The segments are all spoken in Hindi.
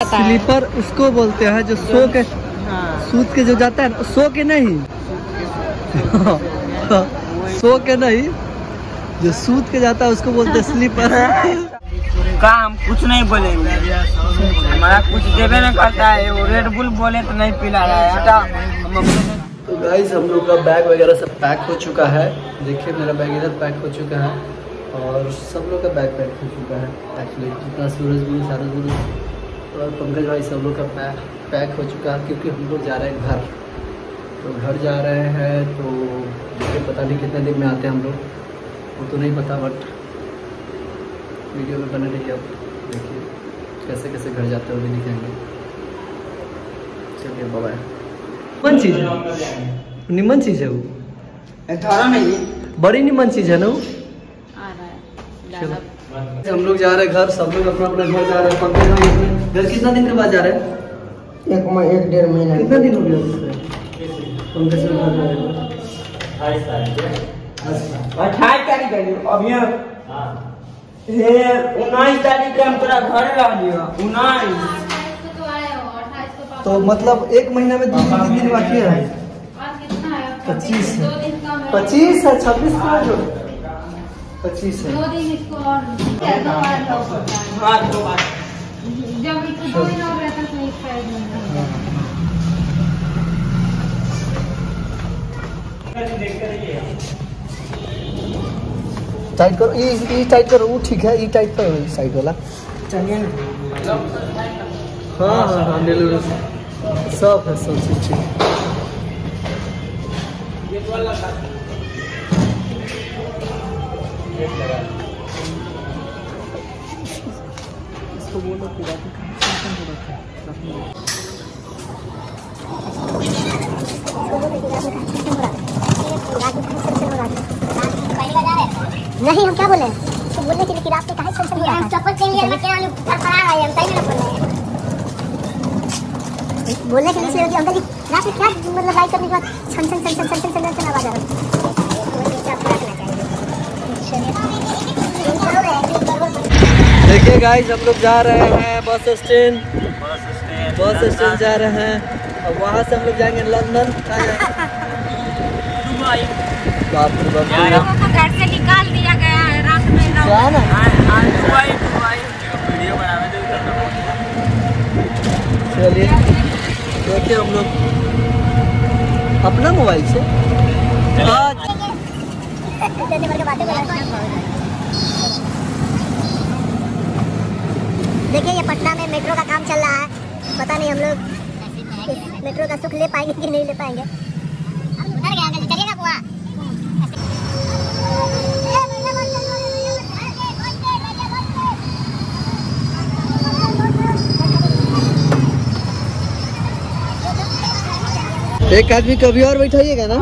स्लीपर उसको बोलते हैं जो सो के हाँ। सूत के जो जाता है सो के नहीं। सो के नहीं। जो सूत के जाता है उसको बोलते हैं स्लीपर। का हम कुछ नहीं बोलेंगे। हमारा कुछ देवे नहीं करता है। वो रेड बुल बोले तो नहीं पिला रहा है। तो गाइस हम लोग का बैग वगैरह सब पैक हो चुका है। देखिए मेरा बैग इधर पैक हो चुका है। और सब लोग का बैग पैक हो चुका है। एक्चुअली जितना सूरज भी सारा सूरज। और पंकज भाई सब लोग का पैक पैक हो चुका है क्योंकि हम लोग जा रहे हैं घर। तो घर जा रहे हैं तो देखिए पता नहीं कितने दिन में आते हैं हम लोग। वो तो नहीं पता बट वीडियो में बने रहिए अब। देखिए कैसे कैसे घर जाते हो भी दिखेंगे। चलिए बाय निमन चीज़ है। निमन चीज़ है वो। धरो नहीं बड़ी निमन चीज़ है ना वो। आ रहा है। चलो। हम लोग जा रहे हैं घर सब लोग अपना अपना घर जा रहे हैं। पंकज भाई अपने घर कितना दिन के बाद जा रहे हैं? एक म- एक डेढ़ महीना। कितना दिन हो गया हैं। अठाईस तारीख अभी उन्नीस तारीख के हम तोरा घर उन्नीस। तो मतलब एक महीना में दो तीन दिन बाकी है? पच्चीस है। पच्चीस है छब्बीस का जो? पच्चीस है। जब इसको दो दिन और रहता तो एक साइड टाइट करो ये ये टाइट करो वो ठीक है ये टाइट करो ये साइड वाला। चलिए। ना हाँ हाँ हाँ ले लो सब है सब चीज़ ठीक। तो वो लोग पूरा नहीं हम क्या बोले? तो बोलने के लिए कि रात में रहा है चप्पल चेंज कर बच्चे हम बोलने के लिए अंकल रात में क्या मतलब लाइक करने के बाद छन छन छन छन छन छन आवाज़ आ रहा है? देखिए गाइस हम लोग जा रहे हैं बस स्टैंड बस स्टैंड जा रहे हैं और वहाँ से हम लोग जाएँगे लंदन बाप रे बाप घर से निकाल दिया गया है रात में चलिए देखिए हम लोग अपना मोबाइल से आज देखिए ये पटना में मेट्रो का काम चल रहा है। पता नहीं हम लोग मेट्रो का सुख ले पाएँगे कि नहीं ले पाएँगे। एक आदमी कभी और बैठाइएगा ना?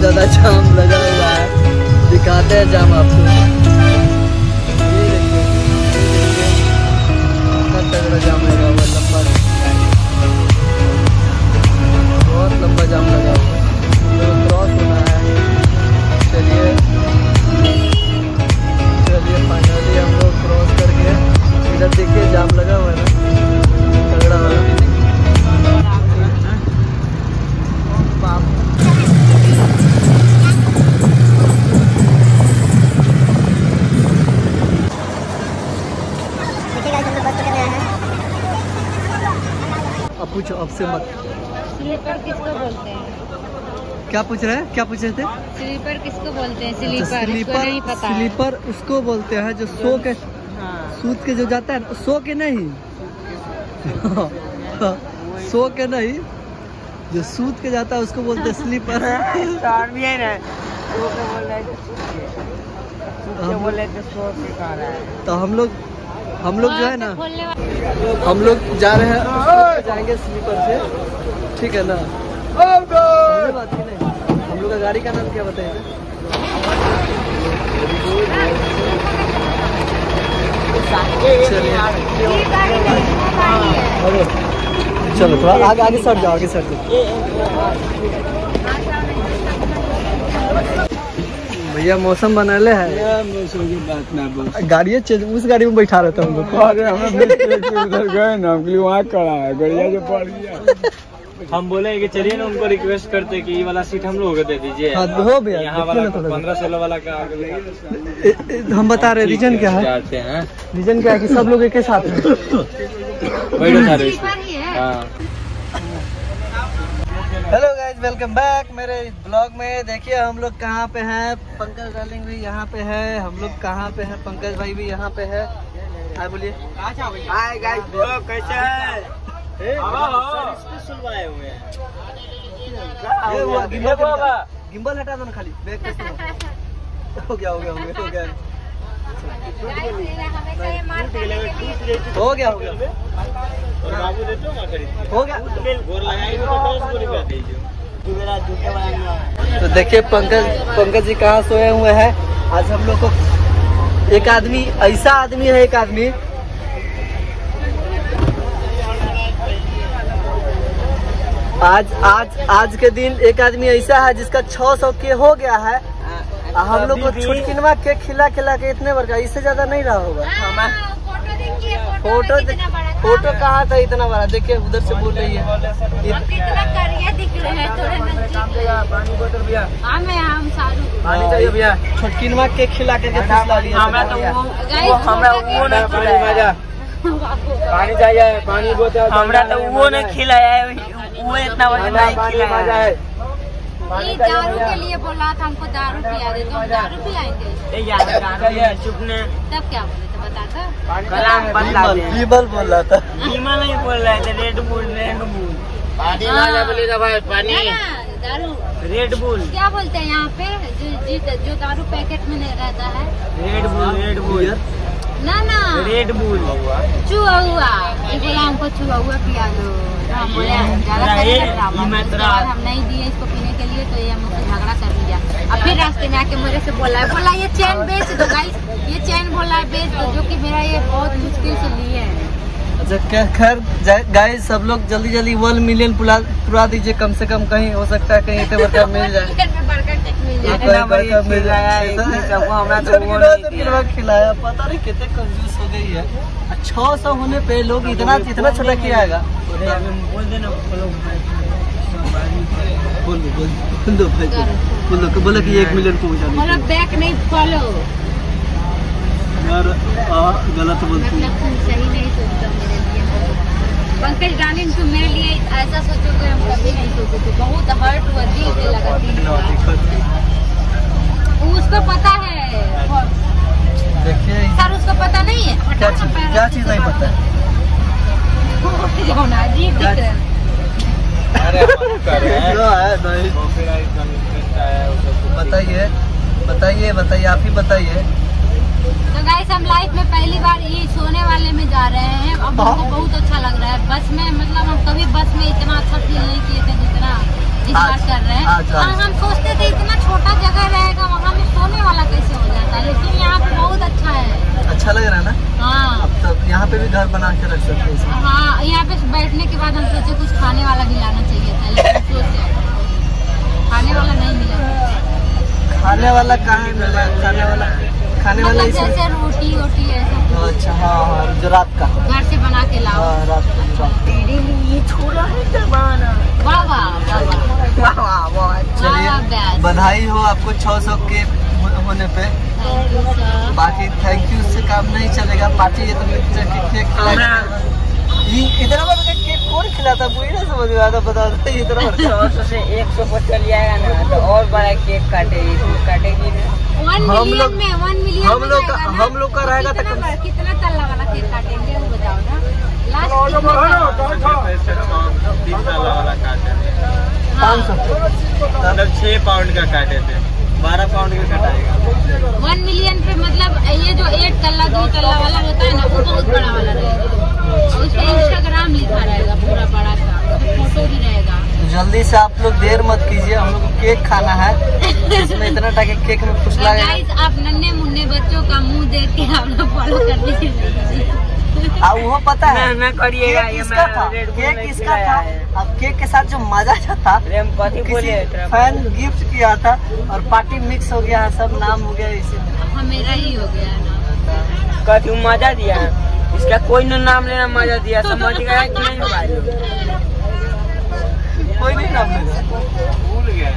ज़्यादा जाम लगा हुआ है। दिखाते हैं जाम आपको। से मत। स्लीपर किसको बोलते हैं? क्या पूछ रहे हैं? क्या पूछ रहे थे? स्लीपर किसको बोलते हैं? तो स्लीपर नहीं पता स्लीपर उसको बोलते हैं जो सो के सूत के जो जाता है सो के नहीं। सो के नहीं जो सूत के जाता है उसको बोलते हैं स्लीपर। है है। तो हम लोग हम लोग जो है ना, हम लोग जा रहे हैं जाएँगे स्लीपर से। ठीक है ना? बात की नहीं। हम लोग का गाड़ी का नाम क्या चलिए। चलो, थोड़ा आगे आगे सट जाओ, आगे सट जाओ। भैया मौसम बनले है। बात ना बस। गाड़ी चेंज उस गाड़ी में बैठा रहता हूँ। हम लोग अरे उधर गए ना हम वहाँ खड़ा है गड़िया जो पड़ गया। हम बोले कि चलिए ना उनको रिक्वेस्ट करते कि ये वाला सीट हम लोगों को दे दीजिए। हाँ हो भैया यहाँ वाला पंद्रह सोलह वाला का हम बता रहे रीजन क्या है? रीजन क्या है कि सब लोग एक साथ हैं? बैठो सारे ही। गाइज़ वेलकम बैक मेरे ब्लॉग में। देखिए हम लोग कहाँ पे हैं? पंकज डार्लिंग भी यहाँ पे है। हम लोग कहाँ पे हैं? पंकज भाई भी यहाँ पे है। हाँ बोलिए। हाय गाइस कैसे हुए हैं। गिम्बल हटा दो। ना खाली। बैग कैसे हो गया हो गया हो गया हो गया। हो गया हो गया। हो गया। तो देखिए पंकज पंकज जी कहाँ सोए हुए हैं? आज हम लोग को एक आदमी ऐसा आदमी है एक आदमी। आज आज आज के दिन एक आदमी ऐसा है जिसका 600 के हो गया है। हम लोग को छुटकिनवा के खिला खिला के इतने बड़का इससे ज़्यादा नहीं रहा होगा। हाँ, फ़ोटो फ़ोटो। कहाँ था इतना बड़ा? देखिए उधर से बोल रही है। हम कितना करिया दिख रहे हैं थोड़े नज़दीक पानी बोतल भैया। हम हैं हम सारू पानी चाहिए भैया? छुटकिनवा केक खिला के तो के- पानी चाहिए पानी बोतल हमरा तो वो नहीं खिलाया है वो इतना वज़न नहीं खिलाया है। ये दारू के लिए बोला था हमको दारू पिया दे तो हम दारू पिलाएँगे। ए चुप ने। तब क्या बोले? बीबल बोल रहा था। बीमा नहीं बोल रहा था रेड बुल रेड बुल पानी वाला बोलेगा भाई पानी। दारू। रेड बुल क्या बोलते हैं यहाँ पे? जो जी जो दारू पैकेट में नहीं रहता है। रेड बुल रेड बुल ना ना। रेड बुल चुआ हुआ। बोला हमको चुआ हुआ पिया दो। नहीं दिए इसको पीने के लिए तो ये मुझसे झगड़ा कर दिया अब फिर रास्ते में आके मेरे से बोला है बोला ये चैन बेच दो गाइस ये चैन बोला है बेच दो जो कि मेरा ये बहुत मुश्किल से लिए है। खैर गाइस सब लोग जल्दी जल्दी वन मिलियन पुरा दीजिए कम से कम कहीं हो सकता है कहीं इतने बड़का मिल जाए खिलाया है, तो पता नहीं कितने कंजूस हो गई है छह सौ होने पे लोग इतना इतना छोटा खिलाएगा बोल देना बोलो बोल दो बोल दो, बोल कि एक मिलियन पहुँचा बैक नहीं फॉलो यार आ, गलत बोलती है। मतलब सही नहीं सोचते मेरे लिए। पंकज डार्लिंग तुम मेरे लिए ऐसा सोचोगे हम कभी नहीं सोचे थे। बहुत हर्ट हुआ दिल पे लगा उसको पता है। देखिए। सर उसको पता नहीं है। क्या चीज़ क्या चीज़ नहीं पता है? अरे हैं। है का है, बताइए बताइए बताइए आप ही बताइए। तो गाइस हम लाइफ में पहली बार ये सोने वाले में जा रहे हैं। अब हमको बहुत अच्छा लग रहा है। बस में मतलब हम कभी बस में इतना अच्छा फील नहीं किए थे जितना इस बार कर रहे हैं। आज। हाँ, हम सोचते थे इतना छोटा जगह रहेगा वहाँ में सोने वाला कैसे हो जाता है? लेकिन यहाँ पे बहुत अच्छा है। अच्छा लग रहा है ना? हाँ। अब तो यहाँ पे भी घर बना के रख सकते हैं हाँ यहाँ पे बैठने के बाद हम सोचे कुछ खाने वाला भी लाना चाहिए था लेकिन सोचे खाने वाला नहीं मिला। खाने वाला कहाँ मिला? खाने वाला खाने वाले मतलब जैसे रोटी वोटी ऐसा हाँ, अच्छा हाँ, हाँ हाँ जो रात का। घर से बना के लाओ। हाँ रात तेरे लिए छोड़ा है बधाई हो आपको 600 के होने पे। बाकी थैंक यू से काम नहीं चलेगा। पार्टी ये तो केक खिलाया इतना बड़ा केक कौन खिलाता कोई ना समझ में आता बता दो इतना सौ से एक सौ पर चल जाएगा ना तो और बड़ा केक काटेगी काटेगी ना। हम लोग में हम लोग का- हम लोग का रहेगा तो कितना तल्ला वाला केक काटेंगे वो बताओ ना। लास्ट कितना तीन साल वाला काटे थे पाँच सौ मतलब छह पाउंड का काटे थे। बारह पाउंड का कटाएगा। वन मिलियन पे मतलब ये जो एक तल्ला दो तल्ला वाला होता है ना वो बहुत बड़ा वाला रहेगा। और उस पे इंस्टाग्राम लिखा रहेगा पूरा बड़ा सा। फ़ोटो भी रहेगा। जल्दी से आप लोग देर मत कीजिए हम लोग को केक खाना है। इसमें इतना टाके केक में कुछ लगेगा। आप नन्हे पता है ना ना करिएगा ये किसका था? केक किसका था? अब केक के साथ जो मज़ा जो था किसी फ़ैन गिफ्ट किया था और पार्टी मिक्स हो गया है सब नाम हो गया इसी हाँ मेरा ही हो गया कथी मज़ा दिया इसका कोई ना नाम लेना मज़ा दिया समझ गया कि नहीं भाई कोई नहीं नाम लेगा। भूल गया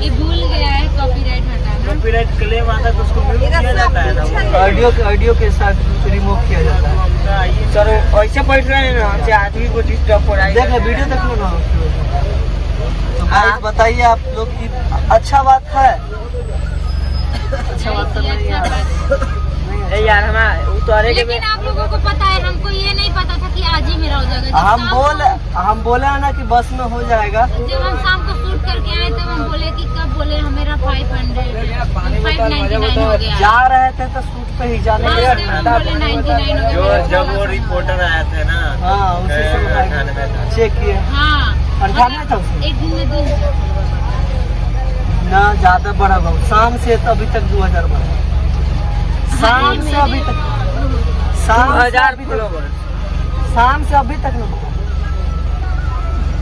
ये भूल गया है कॉपीराइट हटाना। कॉपीराइट क्लेम आता है तो उसको म्यूट किया जाता है ना ऑडियो के ऑडियो के साथ रिमूव किया जाता है। चलो ऐसे बैठ रहे हैं ना हमसे आदमी को डिस्टर्ब हो रहा है। देख वीडियो देख लो ना। तो हाँ। बताइए आप लोग की अच्छा बात है? अच्छा बात तो नहीं है यार हमारा उतारे लेकिन आप लोगों को पता है हमको ये नहीं पता था कि आज ही मेरा हो जाएगा। हम बोल हम बोले हैं ना कि बस में हो जाएगा। जब हम शाम को शूट करके आए तब हम बोले कि कब बोले हम मेरा five hundred five ninety nine हो गया। जा रहे थे तो शूट पे ही जाने हाँ, नाइन्टी नाइन हो गया। जब वो रिपोर्टर आया थे ना हाँ उसी चेक हाँ। था एक दिन में दिन ना ज़्यादा बढ़ा बहुत शाम से तो अभी तक दो हज़ार बढ़ा शाम से अभी तक। शाम से हज़ार अभी तक। शाम से अभी तक नहीं।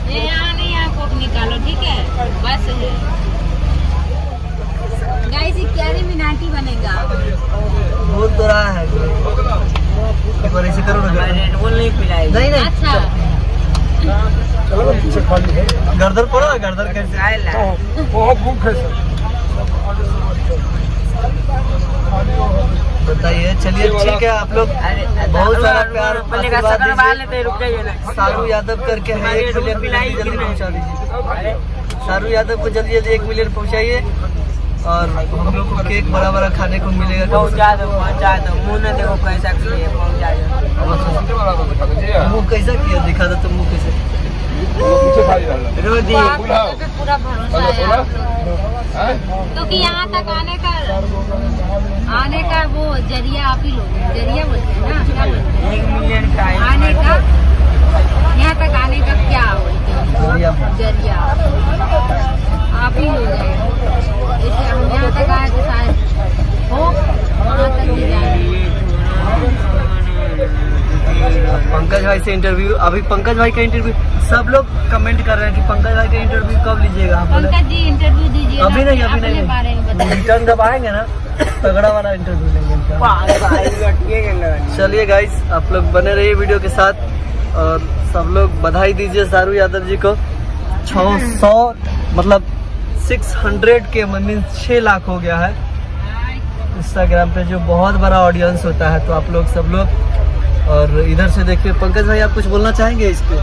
ये यहाँ नहीं यहाँ निकालो ठीक है? बस है। गाइस ये क्यारी मिनाटी बनेगा। बहुत तो रहा है। एक बार ऐसे करो ना रेड नहीं पिलाई नहीं नहीं अच्छा गर्दन पड़ो गर्दन कैसे बहुत भूख है बताइए चलिए ठीक है आप लोग बहुत सारा प्यार पहले का आशीर्वाद सकल लेते रुक जाइए ना सारू यादव करके है एक मिलियन जल्दी? पहुँचा दीजिए सारू यादव को जल्दी जल्दी एक मिलियन पहुंचाइए और हम लोग को केक बड़ा बड़ा खाने को मिलेगा पहुँचा दो पहुँचा दो मुँह न देखो कैसा किए पहुँचा दो। मुँह कैसा किया? दिखा दो तो मुँह कैसे पूरा भरोसा है क्योंकि यहाँ तक आने का आने का वो ज़रिया आप ही लोग ज़रिया बोलते हैं ना क्या बोलते हैं? मिलियन का आने का यहाँ तक आने का क्या ज़रिया। आप ही हैं इसलिए हम यहाँ तक आए तो शायद हो वहाँ तक जाए। पंकज भाई से इंटरव्यू अभी पंकज भाई का इंटरव्यू सब लोग कमेंट कर रहे हैं कि पंकज भाई का इंटरव्यू कब लीजिएगा? हम बोले पंकज जी इंटरव्यू दीजिए अभी नहीं अभी बारे में नहीं रिटर्न जब आएँगे ना तगड़ा वाला इंटरव्यू लेंगे। चलिए गाइस आप लोग बने रहिए वीडियो के साथ। और सब लोग बधाई दीजिए सारू यादव जी को। 600 मतलब 600 के मीन छः लाख हो गया है। इंस्टाग्राम पे जो बहुत बड़ा ऑडियंस होता है तो आप लोग सब लोग और इधर से देखिए। पंकज भाई आप कुछ बोलना चाहेंगे इस पे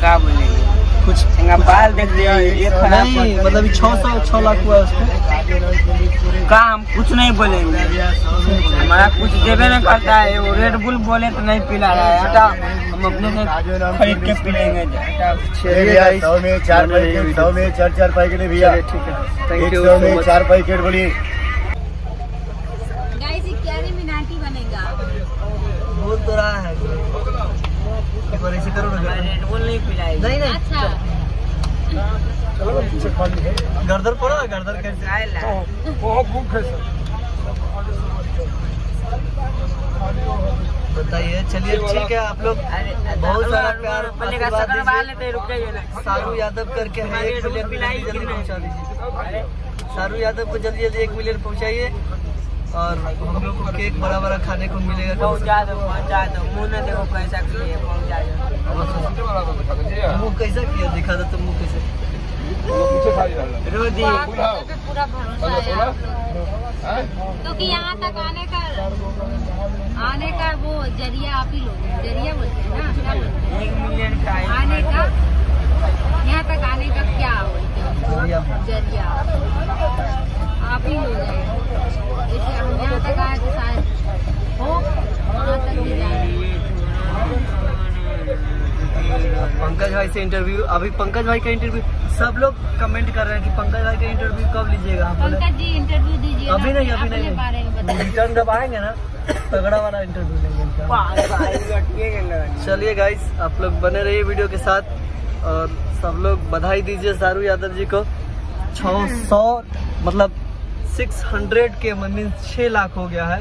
क्या बोलेंगे? कुछ बाल देख लिया ये नहीं मतलब छः सौ छः लाख हुआ उसको। का हम कुछ नहीं बोलेंगे। हमारा कुछ देवे नहीं करता है। वो रेड बुल बोले तो नहीं पिला रहा है। हम अपने खरीद के पी लेंगे हटा चलिए भैया guys, सौ में चार पैकेट सौ में चार चार पैकेट है भैया ठीक है। थैंक यू सौ में चार पैकेट बोलिए। गाइस ये क्यारी तो रहा है। एक बार ऐसे करो ना। रेड बुल नहीं पिलाई नहीं नहीं अच्छा। गर्दन पड़ो ना गर्दन कैसे बताइए। चलिए ठीक है आप लोग बहुत सारा प्यार सारू यादव करके है एक मिलियन जल्दी पहुँचा दीजिए। सारू यादव को जल्दी जल्दी एक मिलियन पहुँचाइए और हम लोग को केक बड़ा बड़ा खाने को मिलेगा। कम से दो पहुँचा दो मुँह न देखो कैसा किए पहुँचा दो कम। कैसा किया? दिखा दो तुम मुँह कैसे? पूरा भरोसा है क्योंकि यहाँ तक आने का आने का वो ज़रिया आप ही लोग ज़रिया बोलते हैं ना क्या बोलते हैं? एक मिलियन का आने का यहाँ तक आने का क्या बोलते हैं? ज़रिया। आप ही हो। जाएगा जैसे हम यहाँ तक आए तो शायद हो वहाँ तक भी जाएँगे। पंकज भाई से इंटरव्यू अभी पंकज भाई का इंटरव्यू सब लोग कमेंट कर रहे हैं कि पंकज भाई का इंटरव्यू कब लीजिएगा? बोले पंकज जी इंटरव्यू दीजिए अभी नहीं अभी नहीं। रिटर्न जब आएँगे ना तगड़ा वाला इंटरव्यू लेंगे। चलिए गाइस आप लोग बने रहिए वीडियो के साथ और सब लोग बधाई दीजिए सारू यादव जी को। 600 मतलब 600 के मीन 6 लाख हो गया है।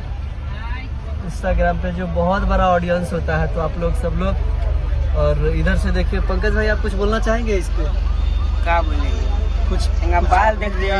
इंस्टाग्राम पे जो बहुत बड़ा ऑडियंस होता है तो आप लोग सब लोग और इधर से देखिए, पंकज भाई, आप कुछ बोलना चाहेंगे इसको क्या बोलेंगे? कुछ बाल देख लिया